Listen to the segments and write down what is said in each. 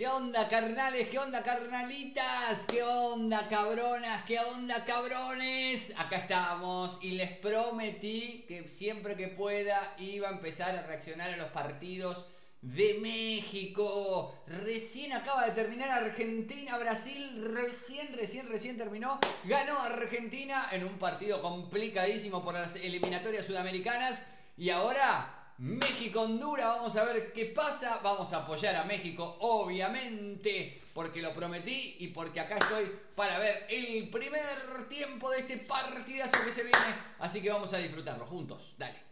¿Qué onda, carnales? ¿Qué onda, carnalitas? ¿Qué onda, cabronas? ¿Qué onda, cabrones? Acá estamos y les prometí que siempre que pueda iba a empezar a reaccionar a los partidos de México. Recién acaba de terminar Argentina, Brasil. Recién, recién, recién terminó. Ganó Argentina en un partido complicadísimo por las eliminatorias sudamericanas. Y ahora México, Honduras, vamos a ver qué pasa. Vamos a apoyar a México, obviamente, porque lo prometí y porque acá estoy para ver el primer tiempo de este partidazo que se viene. Así que vamos a disfrutarlo juntos. Dale.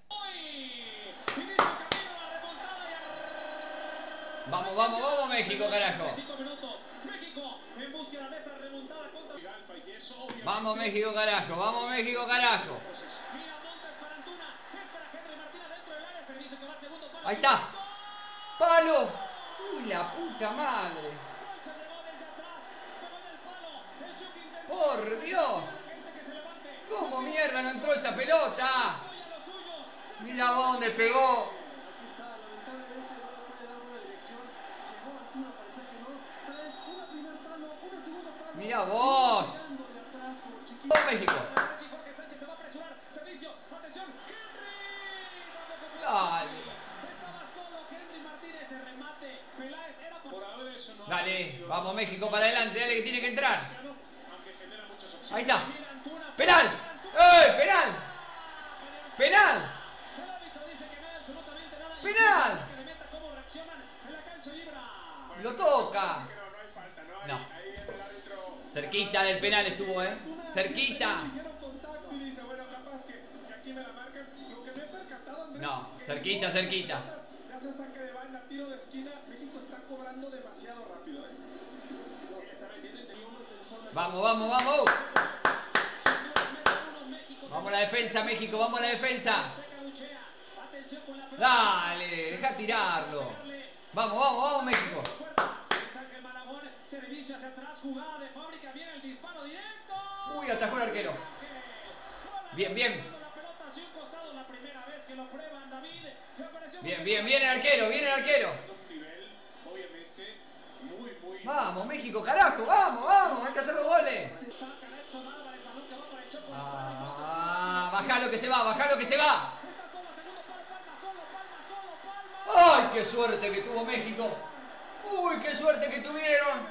Vamos, vamos, vamos, México, carajo. Vamos, México, carajo. Vamos, México, carajo. Ahí está. ¡Palo! ¡Uy, la puta madre! ¡Por Dios! ¿Cómo mierda no entró esa pelota? Mira dónde pegó. Mira vos. ¡Vamos México! México para adelante, dale que tiene que entrar. Ahí está. ¡Penal! ¡Eh! ¡Penal! ¡Penal! ¡Penal! Lo toca. No. Cerquita del penal estuvo, ¿eh? Cerquita. No, cerquita, cerquita. Vamos, vamos, vamos. Vamos a la defensa, México, vamos a la defensa. Dale, deja tirarlo. Vamos, vamos, vamos, México. Uy, atajó el arquero. Bien, bien. Bien, bien, bien el arquero, bien el arquero. Vamos, México, carajo, vamos, vamos, hay que hacer los goles. Ah, bajalo que se va, bajalo que se va. ¡Ay, qué suerte que tuvo México! ¡Uy, qué suerte que tuvieron!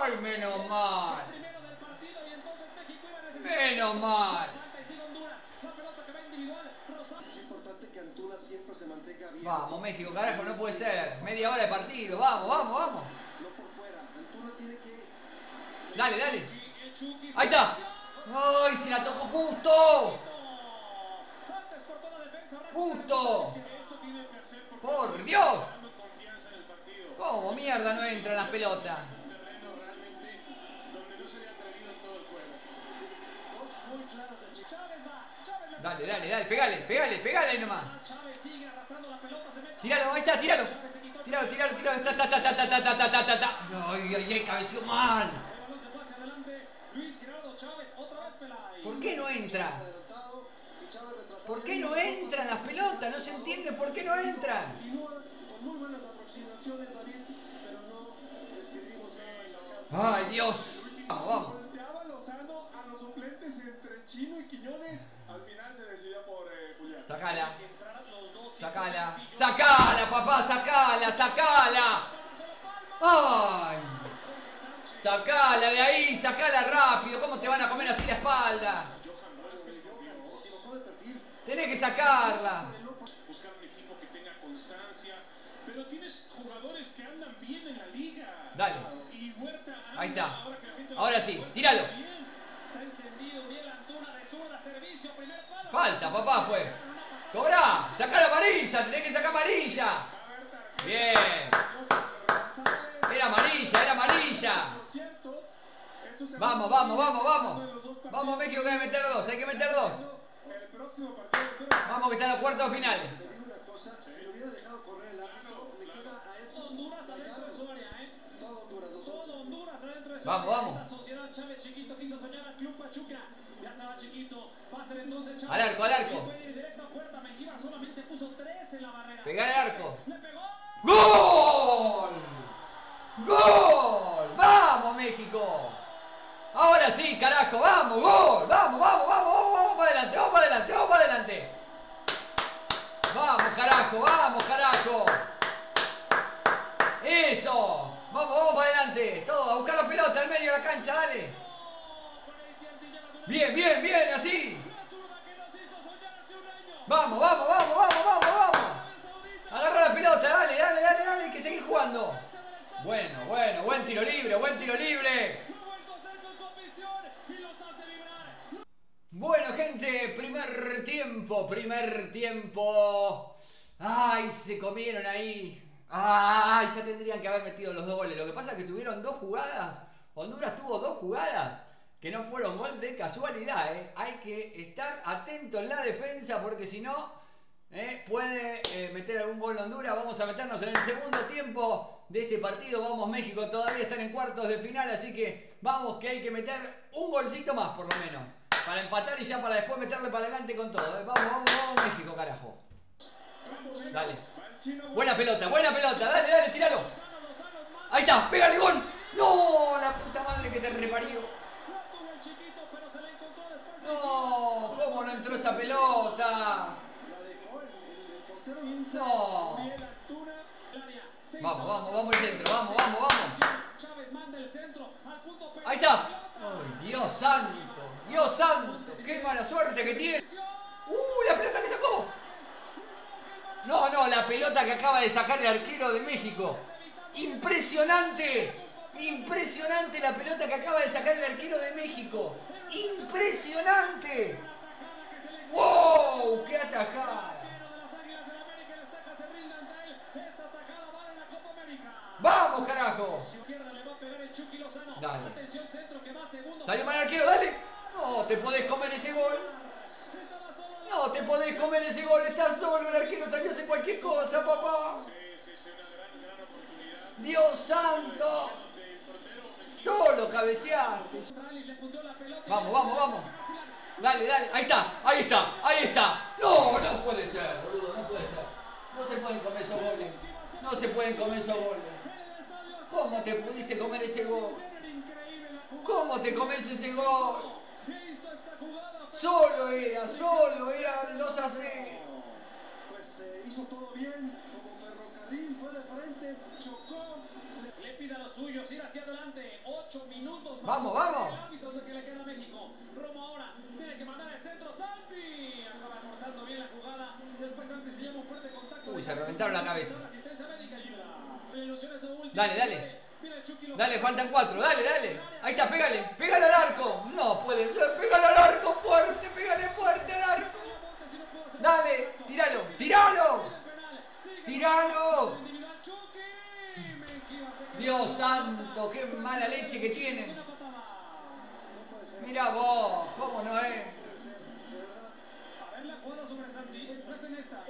¡Ay, menos mal! ¡Menos mal! Vamos, México, carajo, no puede ser. Media hora de partido, vamos, vamos, vamos. Dale, dale. Ahí está. ¡Ay, se la tocó justo! ¡Justo! ¡Por Dios! ¿Cómo mierda no entran las pelotas? Dale, dale, dale, pegale, pegale, pegale nomás. Tíralo, ahí está, tíralo. Tíralo, tíralo, tíralo. Ta, ta, ta, ta, ta, ta. Ay, ay, ay, cabeció mal. ¿Por qué no entra? ¿Por qué no entran las pelotas? No se entiende por qué no entran. Ay, Dios. Vamos, vamos. Sacala. Sacala. Sacala, papá, sacala, sacala. Ay. Sacala de ahí, sacala rápido. ¿Cómo te van a comer así la espalda? Tenés que sacarla. Buscar un equipo que tenga constancia. Pero tienes jugadores que andan bien en la liga. Dale. Y Huerta anda, Ahí está. ahora que la Ahora sí, jugando tíralo. Está encendido bien Antuna de zurda, servicio, primer palo. Falta, papá, fue. Cobra. Saca la amarilla. Tenés que sacar amarilla. Bien. Era amarilla, era amarilla. Vamos, vamos, vamos, vamos. Vamos, México, que hay que meter dos. Hay que meter dos. Vamos que está en los cuartos finales. Vamos, vamos. Al arco, al arco. Pegar al arco. ¡Gol! ¡Gol! ¡Vamos, México! Ahora sí, carajo, vamos, gol, vamos, vamos, vamos. Vamos, carajo. Eso. Vamos, vamos para adelante. Todo, a buscar la pelota al medio de la cancha, dale. Bien, bien, bien, así. Vamos, vamos, vamos, vamos, vamos, vamos. Agarra la pelota, dale, dale, dale, dale, que seguir jugando. Bueno, bueno, buen tiro libre, buen tiro libre. Bueno, gente, primer tiempo, primer tiempo. Ay, se comieron ahí. Ay, ya tendrían que haber metido los dos goles. Lo que pasa es que tuvieron dos jugadas. Honduras tuvo dos jugadas que no fueron gol de casualidad. ¿eh? Hay que estar atento en la defensa porque si no, ¿eh? puede eh, meter algún gol Honduras. Vamos a meternos en el segundo tiempo de este partido. Vamos, México todavía están en cuartos de final, así que vamos que hay que meter un golcito más por lo menos. Para empatar y ya para después meterle para adelante con todo. ¿eh? Vamos, vamos, vamos, México, carajo. Dale. Buena pelota, buena pelota. Dale, dale, tíralo. Ahí está, pégale gol. No, la puta madre que te reparió. No, ¿cómo no entró esa pelota? No. Vamos, vamos, vamos al centro, vamos, vamos, vamos. Ahí está. Ay, Dios santo, Dios santo, qué mala suerte que tiene. ¡Uh, la pelota que sacó! No, no, la pelota que acaba de sacar el arquero de México. Impresionante. Impresionante la pelota que acaba de sacar el arquero de México. Impresionante. ¡Wow! ¡Qué atajada! ¡Vamos, carajo! Dale. Salió para el arquero, dale. No, te podés comer ese gol. Te podés comer ese gol, estás solo, el arquero salió a hacer cualquier cosa, papá. Dios santo. Solo cabeceaste. Vamos, vamos, vamos. Dale, dale. Ahí está, ahí está, ahí está. No, no puede ser, boludo, no puede ser. No se pueden comer esos goles. No se pueden comer esos goles. ¿Cómo te pudiste comer ese gol? ¿Cómo te comes ese gol? Solo era, solo era el 2 a 0. Pues se hizo todo bien, como ferrocarril, fue de frente, chocó. Le pide a los suyos ir hacia adelante. Ocho minutos. más. Vamos, vamos. El lo que le queda a México. Romo ahora tiene que mandar el centro. Santi acaba cortando bien la jugada. Después Santi se lleva un fuerte contacto. Uy, se reventaron la cabeza. Dale, dale. Dale, faltan cuatro, dale, dale. Ahí está, pégale, pégale al arco. No puede ser, pégale al arco fuerte, pégale fuerte al arco. Dale, tíralo, tíralo. que- Dios santo, qué mala leche que tienen. Mira vos, cómo no es. Ver la jugada sobre Santi. Es en esta.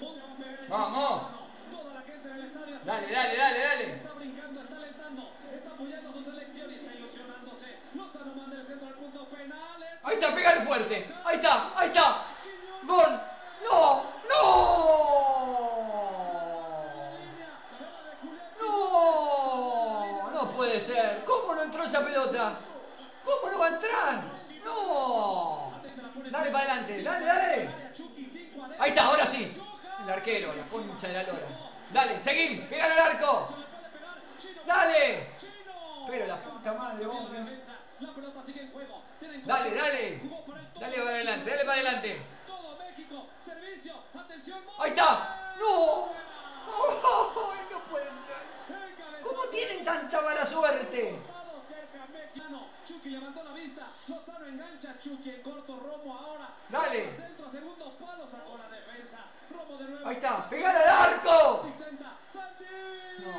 Monta va a pegar el Vamos. Toda la gente en el estadio está Dale, dale, dale, dale. Está brincando, está alentando, está apoyando a su selección y está ilusionándose. Lozano manda el centro al punto penal. Es Ahí está, fuerte. Ahí está, ahí está. Gol. No, no. No, no puede ser. ¿Cómo no entró esa pelota? ¿Cómo no va a entrar? No. Dale para adelante, dale, dale. Chucky 5 a Ahí está, ahora sí. El arquero, la concha de la lora. Dale, seguí, pégale al arco. Dale. Pero la puta madre, vos. La pelota sigue en juego. Dale, dale. Dale para adelante, dale para adelante. Todo México. Servicio. Atención. Ahí está. No. Ay, no puede ser. ¿Cómo tienen tanta mala suerte? Dale. Ahí está, pégale al arco. No.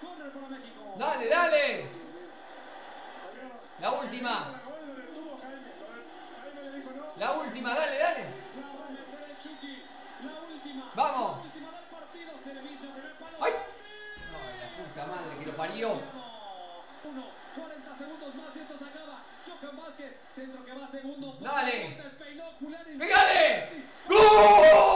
Córner para México. Dale, dale. La última. Gol lo detuvo Jaime. Jaime le dijo no. La última, dale, dale. La. La última. Vamos. La última. ¡Ay! No, la puta madre que lo parió. Uno, 40 segundos más y esto se acaba. Johan Vázquez, centro que va segundo. Dale. ¡Pégale! ¡Gol!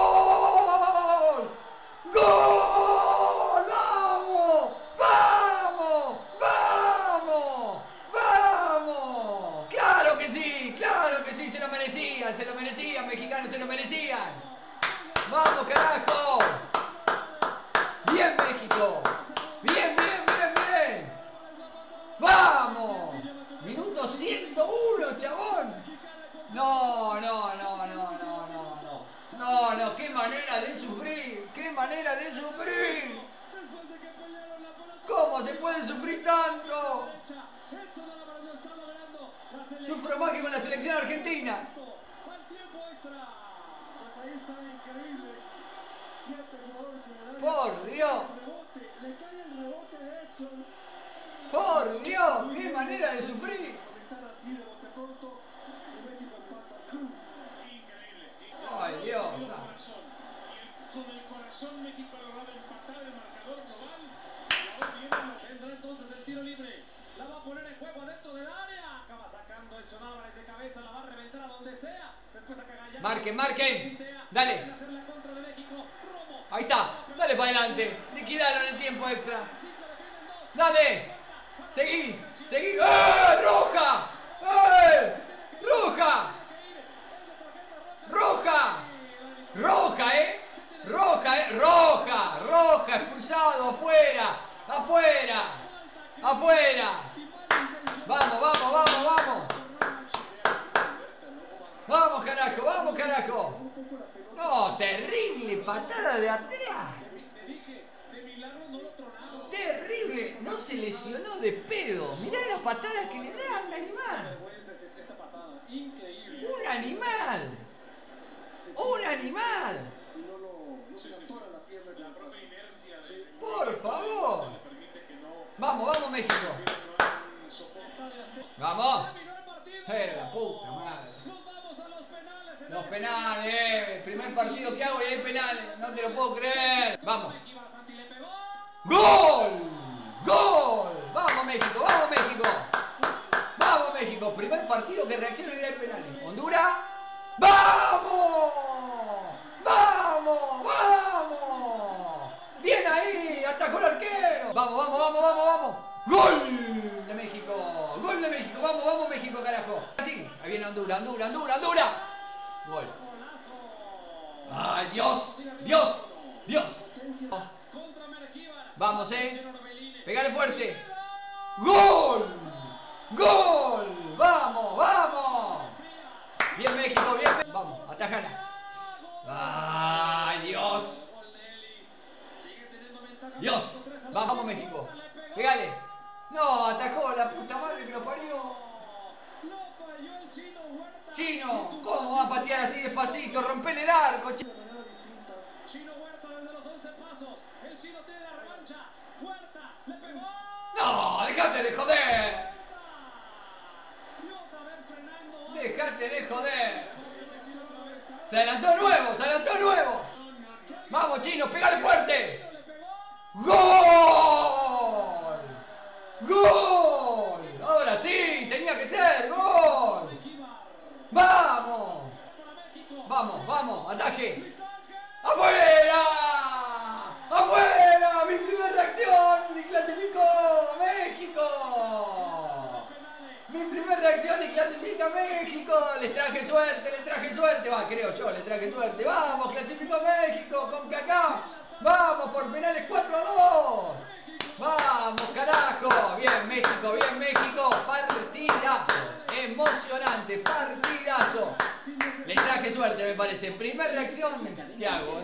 Manera de sufrir! ¿Cómo se puede sufrir tanto? Sufro más que con la selección argentina. Por Dios. ¡Por Dios! ¡Qué manera de sufrir! Conectar así de bote pronto y México empata. Increíble. ¡Ay, Dios! Con el corazón. Y Corazón México ha logrado empatar el marcador global. Vendrá entonces el tiro libre. La va a poner en juego adentro del área. Acaba sacando Edson Álvarez de cabeza. La va a reventar a donde sea. Después acá Gallardo. Marquen, marquen. Dale. Ahí está. Dale para adelante. Liquidaron el tiempo extra. Dale. Seguí. Seguí. ¡Eh! ¡Roja! ¡Eh! ¡Roja! ¡Roja! ¡Roja, eh! ¡Roja! ¡Roja! ¡Expulsado! ¡Afuera! ¡Afuera! ¡Afuera! ¡Vamos, vamos, vamos, vamos! ¡Vamos, carajo! ¡Vamos, carajo! No, terrible patada de atrás. Terrible. No se lesionó de pedo. Mirá las patadas que le da un animal. Un animal. Un animal. Y no, lo, no se le atora la pierna con La el propia brazo. inercia de, de- Por favor. Vamos, vamos, México. Vamos. Pero la puta madre. Los penales. eh. Primer partido que hago y hay penales. No te lo puedo creer. Vamos. ¡Gol! ¡Gol! ¡Vamos, México! ¡Vamos, México! ¡Vamos, México! Primer partido que reacciona y hay penales. Honduras. ¡Vamos! ¡Vamos! ¡Vamos! ¡Bien ahí! ¡Atajó el arquero! ¡Vamos, vamos, vamos, vamos, vamos! ¡Gol de México! ¡Gol de México! ¡Vamos, vamos, México, carajo! Así. Ahí viene Honduras, Honduras, Honduras, Honduras. Gol. ¡Ay, Dios! ¡Dios! ¡Dios! Vamos, eh. Pegale fuerte. ¡Gol! ¡Gol! ¡Vamos, vamos! Bien México, bien. Vamos, atajala. ¡Ay, Dios! Gol de Ellis. Sigue teniendo ventaja. Dios. México, tres a Vamos, dos. México. Le pegó. Pegale. No, atajó la puta madre que lo parió. Lo falló el chino Huerta. Chino, ¿cómo va a patear así despacito? Manera distinta. Chino Huerta desde los 11 pasos. El chino tiene la revancha. Huerta le pegó. No, dejate de joder. Y otra vez frenando. Dejate de joder. Se adelantó de nuevo, se adelantó de nuevo. Vamos, chino, pegale fuerte. ¡Gol! ¡Gol! Ahora sí, tenía que ser, gol. Equivar. ¡Vamos! Para México. Vamos, vamos, Ángel. ¡Afuera! ¡Afuera! ¡Mi primera reacción! ¡Y clasificó México! Mi primera reacción y clasifica México. Les traje suerte, les traje suerte. Va, creo yo, les traje suerte. Vamos, clasificó México con Kaká. Vamos por penales 4 a 2. Vamos, carajo. Bien, México, bien, México. Partidazo. Emocionante, partidazo. Les traje suerte, me parece. Primera reacción. ¿Qué hago,